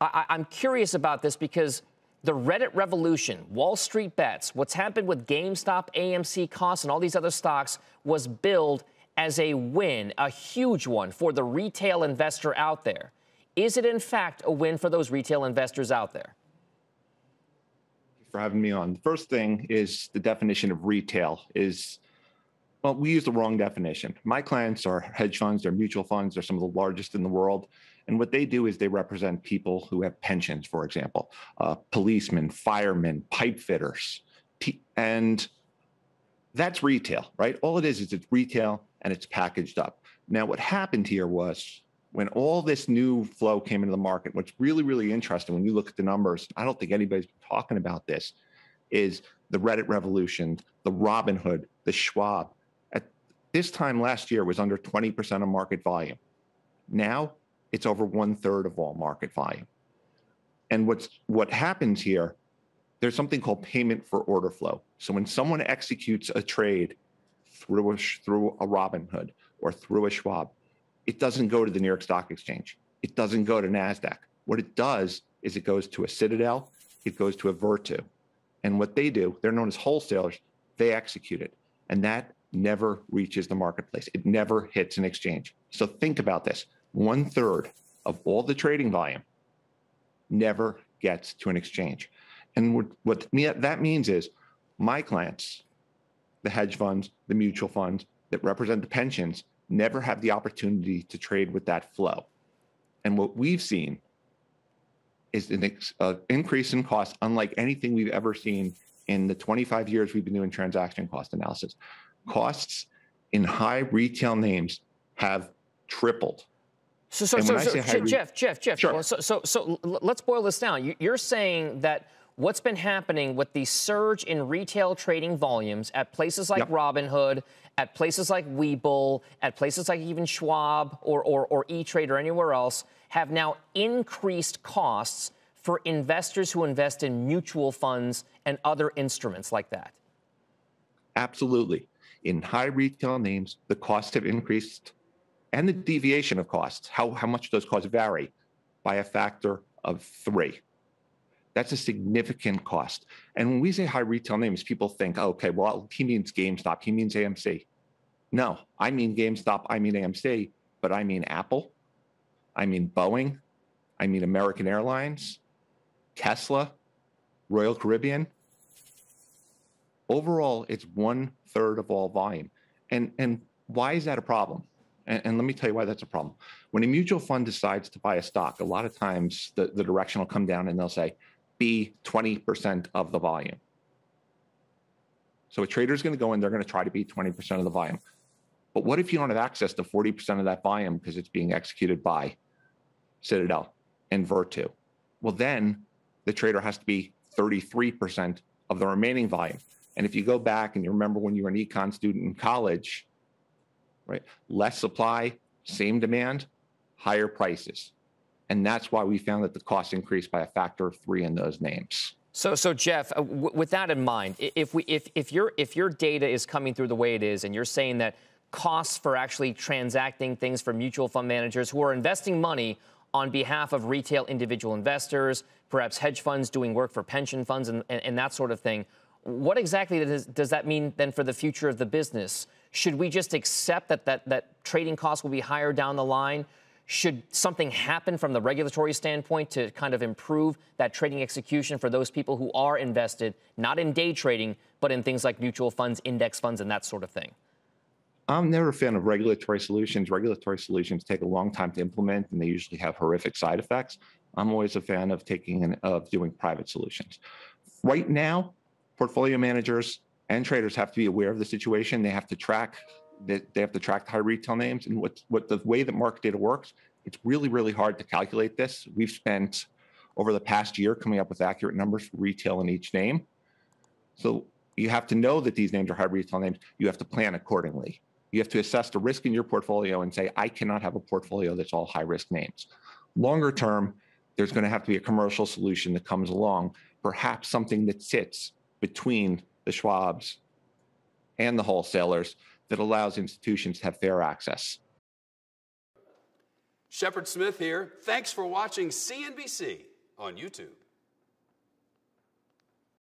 I, I'm curious about this because the Reddit revolution, Wall Street bets, what's happened with GameStop, AMC Koss, and all these other stocks was billed as a win, a huge one for the retail investor out there. Is it in fact a win for those retail investors out there? For having me on. The first thing is the definition of retail is well, we use the wrong definition. My clients are hedge funds, they're mutual funds, they're some of the largest in the world. And what they do is they represent people who have pensions, for example, uh, policemen, firemen, pipe fitters. And that's retail, right? All it is is it's retail and it's packaged up. Now, what happened here was when all this new flow came into the market, what's really, really interesting when you look at the numbers, I don't think anybody's been talking about this, is the Reddit revolution, the Robinhood, the Schwab. At this time last year was under 20% of market volume. Now it's over one third of all market volume. And what's what happens here, there's something called payment for order flow. So when someone executes a trade through a, through a Robinhood or through a Schwab, it doesn't go to the New York Stock Exchange. It doesn't go to NASDAQ. What it does is it goes to a Citadel, it goes to a Virtu. And what they do, they're known as wholesalers, they execute it. And that never reaches the marketplace. It never hits an exchange. So think about this one third of all the trading volume never gets to an exchange. And what, that means is my clients, the hedge funds, the mutual funds that represent the pensions, never have the opportunity to trade with that flow. And what we've seen is an ex, uh, increase in cost unlike anything we've ever seen in the 25 years we've been doing transaction cost analysis. Costs in high retail names have tripled so, so, so, so Jeff, Jeff, Jeff. Sure. So, so, so let's boil this down. You're saying that what's been happening with the surge in retail trading volumes at places like yep. Robinhood, at places like Webull, at places like even Schwab or, or, or E-Trade or anywhere else, have now increased costs for investors who invest in mutual funds and other instruments like that. Absolutely. In high retail names, the costs have increased and the deviation of costs, how, how much those costs vary by a factor of three. That's a significant cost. And when we say high retail names, people think, okay, well, he means GameStop, he means AMC. No, I mean GameStop, I mean AMC, but I mean Apple, I mean Boeing, I mean American Airlines, Tesla, Royal Caribbean. Overall, it's one third of all volume. And, and why is that a problem? And, and, let me tell you why that's a problem. When a mutual fund decides to buy a stock, a lot of times the, the direction will come down and they'll say, be 20% of the volume. So a trader is going to go in, they're going to try to be 20% of the volume. But what if you don't have access to 40% of that volume because it's being executed by Citadel and Virtu? Well, then the trader has to be 33% of the remaining volume. And if you go back and you remember when you were an econ student in college, right? Less supply, same demand, higher prices. And that's why we found that the cost increased by a factor of three in those names. So, so Jeff, uh, w- with that in mind, if we, if, if your, if your data is coming through the way it is, and you're saying that costs for actually transacting things for mutual fund managers who are investing money on behalf of retail individual investors, perhaps hedge funds doing work for pension funds and, and, and that sort of thing, what exactly does, does that mean then for the future of the business? Should we just accept that, that, that trading costs will be higher down the line? Should something happen from the regulatory standpoint to kind of improve that trading execution for those people who are invested, not in day trading, but in things like mutual funds, index funds, and that sort of thing? I'm never a fan of regulatory solutions. Regulatory solutions take a long time to implement, and they usually have horrific side effects. I'm always a fan of taking an, of doing private solutions. Right now, portfolio managers and traders have to be aware of the situation. They have to track that they have to track high retail names and what what the way that market data works. It's really really hard to calculate this. We've spent over the past year coming up with accurate numbers for retail in each name. So you have to know that these names are high retail names. You have to plan accordingly. You have to assess the risk in your portfolio and say, I cannot have a portfolio that's all high risk names. Longer term, there's going to have to be a commercial solution that comes along, perhaps something that sits between the Schwabs and the wholesalers that allows institutions to have fair access. Shepard Smith here. Thanks for watching CNBC on YouTube.